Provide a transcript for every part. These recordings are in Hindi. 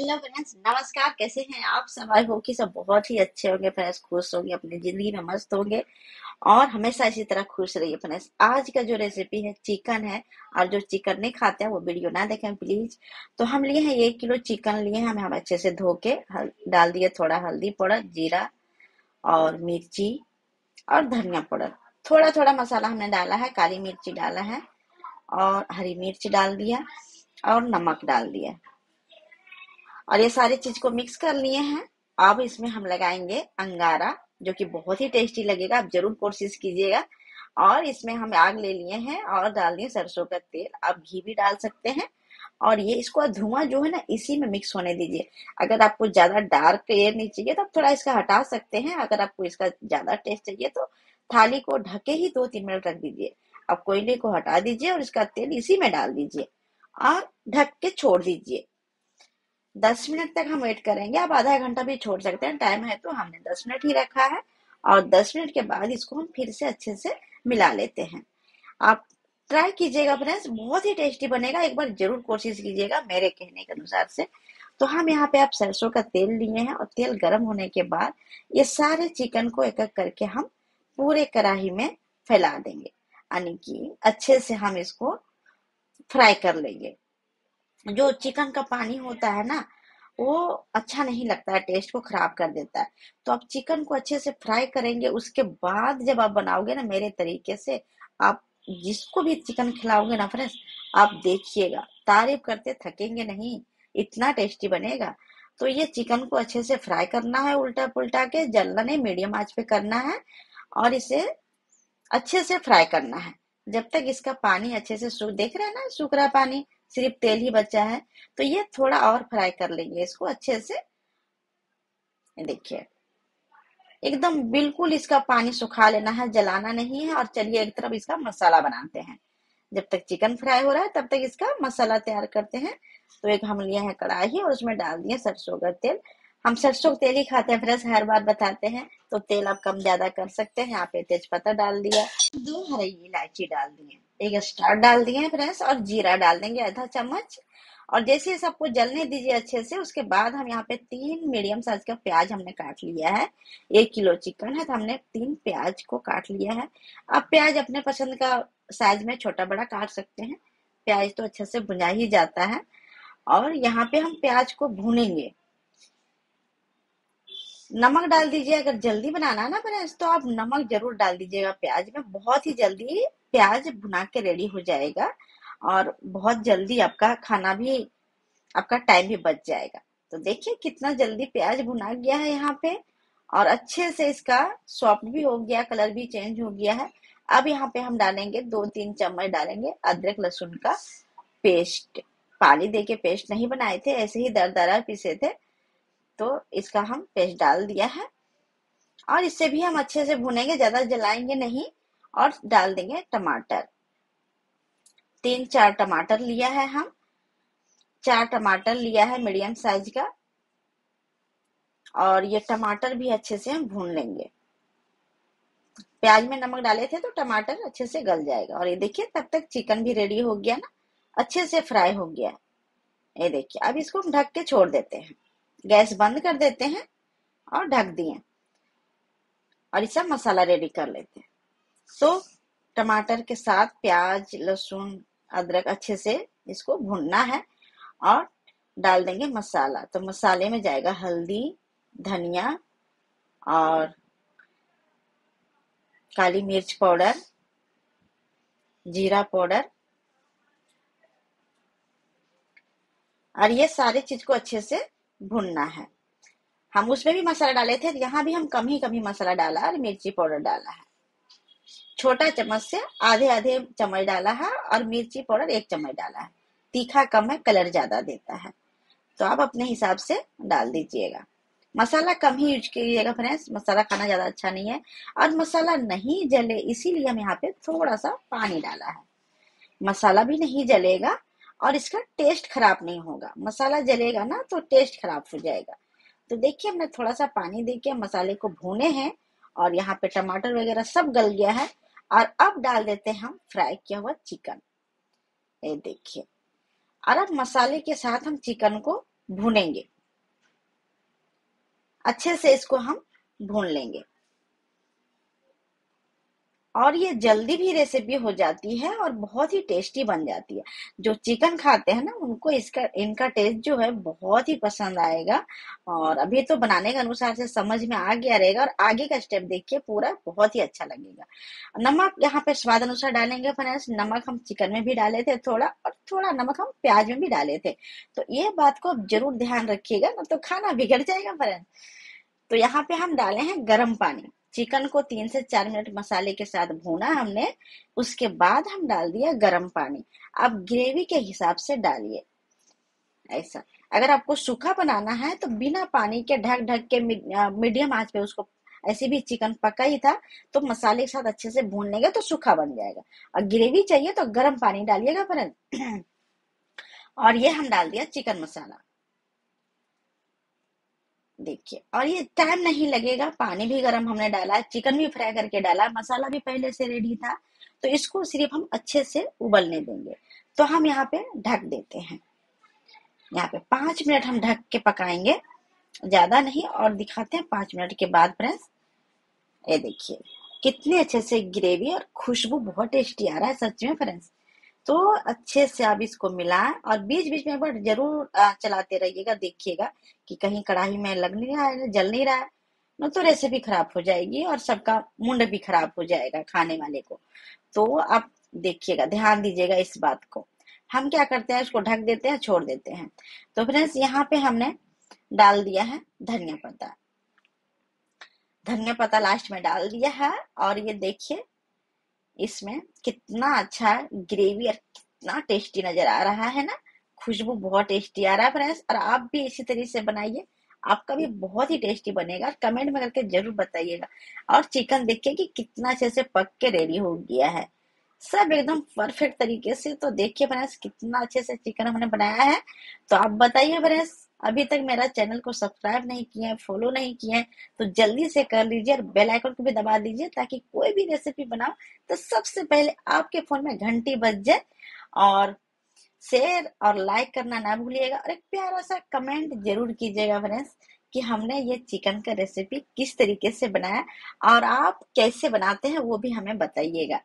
हेलो फ्रेंड्स, नमस्कार। कैसे हैं आप? सब आई होप कि सब बहुत ही अच्छे होंगे फ्रेंड्स, खुश होंगे, अपनी ज़िंदगी में मस्त होंगे और हमेशा इसी तरह खुश रहिए फ्रेंड्स। आज का जो रेसिपी है चिकन है और जो चिकन नहीं खाते हैं, वो वीडियो ना देखें प्लीज़ तो हम लिए हैं एक किलो चिकन लिए हैं हमें हम अच्छे से धो के डाल दिए थोड़ा हल्दी पाउडर, जीरा और मिर्ची और धनिया पाउडर। थोड़ा थोड़ा मसाला हमने डाला है, काली मिर्ची डाला है और हरी मिर्च डाल दिया और नमक डाल दिया। और ये सारी चीज़ को मिक्स कर लिए हैं। अब इसमें हम लगाएँगे अंगारा, जो कि बहुत ही टेस्टी लगेगा। आप ज़रूर कोशिश कीजिएगा। और इसमें हम आग ले लिए हैं और डाल दिए सरसों का तेल। आप घी भी डाल सकते हैं। और ये इसको धुआँ जो है ना, इसी में मिक्स होने दीजिए। अगर आपको ज़्यादा डार्क एयर नहीं चाहिए तो आप थोड़ा इसका हटा सकते हैं। अगर आपको इसका ज़्यादा टेस्ट चाहिए तो थाली को ढके ही दो तीन मिनट रख दीजिए। अब कोयले को हटा दीजिए और इसका तेल इसी में डाल दीजिए। और ढक के छोड़ दीजिए। दस मिनट तक हम वेट करेंगे, आप आधा घंटा भी छोड़ सकते हैं टाइम है तो हमने दस मिनट ही रखा है और दस मिनट के बाद इसको हम फिर से अच्छे से मिला लेते हैं। आप ट्राई कीजिएगा फ्रेंड्स बहुत ही टेस्टी बनेगा, एक बार ज़रूर कोशिश कीजिएगा मेरे कहने के अनुसार से। तो हम यहाँ पे आप सरसों का तेल लिए हैं और तेल गर्म होने के बाद ये सारे चिकन को एक एक करके हम पूरे कढ़ाई में फैला देंगे, यानी कि अच्छे से हम इसको फ्राई कर लेंगे। जो चिकन का पानी होता है ना, वो अच्छा नहीं लगता है टेस्ट को खराब कर देता है। तो आप चिकन को अच्छे से फ्राई करेंगे, उसके बाद जब आप बनाओगे ना मेरे तरीके से, आप जिसको भी चिकन खिलाओगे ना फ्रेंड्स, आप देखिएगा। तारीफ़ करते थकेंगे नहीं, इतना टेस्टी बनेगा। तो ये चिकन को अच्छे से फ्राई करना है उल्टा पुल्टा के, जलना नहीं मीडियम आँच पे करना है और इसे अच्छे से फ्राई करना है। जब तक इसका पानी अच्छे से सूख देख रहे हैं ना सूख रहा पानी? सिर्फ़ तेल ही बचा है तो ये थोड़ा और फ्राई कर लेंगे इसको अच्छे से। देखिए, एकदम बिल्कुल इसका पानी सुखा लेना है, जलाना नहीं है, और चलिए एक तरफ़ इसका मसाला बनाते हैं। जब तक चिकन फ्राई हो रहा है, तब तक इसका मसाला तैयार करते हैं। तो एक हम लिए हैं कढ़ाई और उसमें डाल दिए सरसों का तेल। हम सरसों का तेल ही खाते हैं फ्रेंड्स हर बार बताते हैं तो तेल आप कम ज़्यादा कर सकते हैं। यहाँ पे तेज पत्ता डाल दिया, दो हरी इलायची डाल दिए एक स्टार डाल दिए फ्रेंड्स और जीरा डाल देंगे आधा चम्मच। और जैसे सबको जलने दीजिए अच्छे से, उसके बाद हम यहाँ पे तीन मीडियम साइज़ का प्याज हमने काट लिया है। एक किलो चिकन है तो हमने तीन प्याज को काट लिया है। अब प्याज अपने पसंद का साइज़ में छोटा बड़ा काट सकते हैं। प्याज तो अच्छे से भुना ही जाता है। और यहाँ पे हम प्याज को भूनेंगे। नमक डाल दीजिए, अगर जल्दी बनाना है ना फ्रेंड्स तो आप नमक ज़रूर डाल दीजिएगा प्याज में। बहुत ही जल्दी प्याज भुना के रेडी हो जाएगा और बहुत जल्दी आपका खाना भी, आपका टाइम भी बच जाएगा। तो देखिए कितना जल्दी प्याज भुना गया है यहाँ पे और अच्छे से इसका सॉफ्ट भी हो गया कलर भी चेंज हो गया है। अब यहाँ पे हम डालेंगे दो तीन चम्मच डालेंगे अदरक लहसुन का पेस्ट पानी दे के पेस्ट नहीं बनाए थे, ऐसे ही दर दरा पीसे थे। तो इसका हम पेस्ट डाल दिया है। और इससे भी हम अच्छे से भुनेंगे, ज़्यादा जलाएँगे नहीं, और डाल देंगे टमाटर। तीन चार टमाटर लिया है हम। चार टमाटर लिया है मीडियम साइज़ का। और ये टमाटर भी अच्छे से हम भून लेंगे। प्याज में नमक डाले थे तो टमाटर अच्छे से गल जाएगा। और ये देखिए, तब तक चिकन भी रेडी हो गया ना। अच्छे से फ्राई हो गया ये देखिए, अब इसको हम ढक के छोड़ देते हैं। गैस बंद कर देते हैं और ढक दिए। और इसका मसाला रेडी कर लेते हैं। तो टमाटर के साथ प्याज, लहसुन, अदरक अच्छे से इसको भूनना है और डाल देंगे मसाला। तो मसाले में जाएगा हल्दी, धनिया और काली मिर्च पाउडर, जीरा पाउडर। और ये सारे चीज़ को अच्छे से भुनना है। हम उसमें भी मसाला डाले थे, यहाँ भी हम कम ही कम ही मसाला डाला और मिर्ची पाउडर डाला है। छोटा चम्मच से आधे आधे चम्मच डाला है और मिर्ची पाउडर एक चम्मच डाला है। तीखा कम है, कलर ज़्यादा देता है। तो आप अपने हिसाब से डाल दीजिएगा। मसाला कम ही यूज़ कीजिएगा फ्रेंड्स, मसाला खाना ज़्यादा अच्छा नहीं है और मसाला नहीं जले, इसीलिए हम यहाँ पे थोड़ा सा पानी डाला है। मसाला भी नहीं जलेगा और इसका टेस्ट खराब नहीं होगा। मसाला जलेगा ना तो टेस्ट खराब हो जाएगा। तो देखिए, हमने थोड़ा सा पानी दे के मसाले को भूने हैं और यहाँ पे टमाटर वगैरह सब गल गया है और अब डाल देते हैं हम फ्राई किया हुआ चिकन। ये देखिए, और अब मसाले के साथ हम चिकन को भूनेंगे। अच्छे से इसको हम भून लेंगे। और ये जल्दी भी रेसिपी हो जाती है और बहुत ही टेस्टी बन जाती है। जो चिकन खाते हैं ना, उनको इसका, इनका टेस्ट जो है बहुत ही पसंद आएगा। और अभी तो बनाने के अनुसार से समझ में आ गया रहेगा और आगे का स्टेप देखिए, पूरा बहुत ही अच्छा लगेगा। नमक यहाँ पे स्वाद अनुसार डालेंगे फ्रेंड्स नमक हम चिकन में भी डाले थे थोड़ा और थोड़ा नमक हम प्याज में भी डाले थे। तो ये बात को आप ज़रूर ध्यान रखिएगा, ना तो खाना बिगड़ जाएगा फ्रेंड्स तो यहाँ पे हम डाले हैं गर्म पानी। चिकन को तीन से चार मिनट मसाले के साथ भूना हमने। उसके बाद हम डाल दिया गर्म पानी। आप ग्रेवी के हिसाब से डालिए। ऐसा। अगर आपको सूखा बनाना है तो बिना पानी के ढक ढक के मीडियम आँच पे उसको ऐसे भी चिकन पका ही था तो मसाले के साथ अच्छे से भून लेंगे तो सूखा बन जाएगा। और ग्रेवी चाहिए तो गर्म पानी डालिएगा पर। और ये हम डाल दिया चिकन मसाला। देखिए, और ये टाइम नहीं लगेगा। पानी भी गर्म हमने डाला चिकन भी फ्राई करके डाला, मसाला भी पहले से रेडी था तो इसको सिर्फ़ हम अच्छे से उबलने देंगे। तो हम यहाँ पे ढक देते हैं। यहाँ पे पाँच मिनट हम ढक के पकाएँगे। ज़्यादा नहीं, और दिखाते हैं पाँच मिनट के बाद फ्रेंड्स ये देखिए, कितने अच्छे से ग्रेवी और खुशबू, बहुत टेस्टी आ रहा है सच में फ्रेंड्स तो अच्छे से आप इसको मिलाएँ और बीच बीच में बार ज़रूर चलाते रहिएगा, देखिएगा कि कहीं कढ़ाई में लग नहीं रहा है, जल नहीं रहा है, न तो रेसिपी खराब हो जाएगी और सबका मुंड भी खराब हो जाएगा खाने वाले को। तो आप देखिएगा, ध्यान दीजिएगा इस बात को। हम क्या करते हैं, इसको ढक देते हैं, छोड़ देते हैं। तो फ्रेंड्स, यहाँ पे हमने डाल दिया है धनिया पत्ता। धनिया पत्ता लास्ट में डाल दिया है और ये देखिए इसमें कितना अच्छा ग्रेवी और कितना टेस्टी नज़र आ रहा है ना? खुशबू बहुत टेस्टी आ रहा है फ्रेंड्स और आप भी इसी तरीके से बनाइए। आपका भी बहुत ही टेस्टी बनेगा कमेंट में करके ज़रूर बताइएगा। और चिकन देखिए कि कितना अच्छे से पक के रेडी हो गया है। सब एकदम परफेक्ट तरीके से तो देखिए फ्रेंड्स कितना अच्छे से चिकन हमने बनाया है। तो आप बताइए फ्रेंड्स अभी तक मेरा चैनल को सब्सक्राइब नहीं किए हैं, फॉलो नहीं किए हैं तो जल्दी से कर लीजिए और बेल आइकन को भी दबा दीजिए ताकि कोई भी रेसिपी बनाओ तो सबसे पहले आपके फ़ोन में घंटी बज जाए। और शेयर और लाइक करना ना भूलिएगा और एक प्यारा सा कमेंट ज़रूर कीजिएगा फ्रेंड्स कि हमने ये चिकन का रेसिपी किस तरीके से बनाया और आप कैसे बनाते हैं वो भी हमें बताइएगा।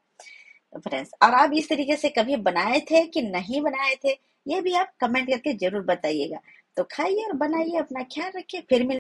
फ्रेंड्स, और आप इस तरीके से कभी बनाए थे कि नहीं बनाए थे, ये भी आप कमेंट करके ज़रूर बताइएगा। तो खाइए और बनाइए अपना ख्याल रखिए फिर मिल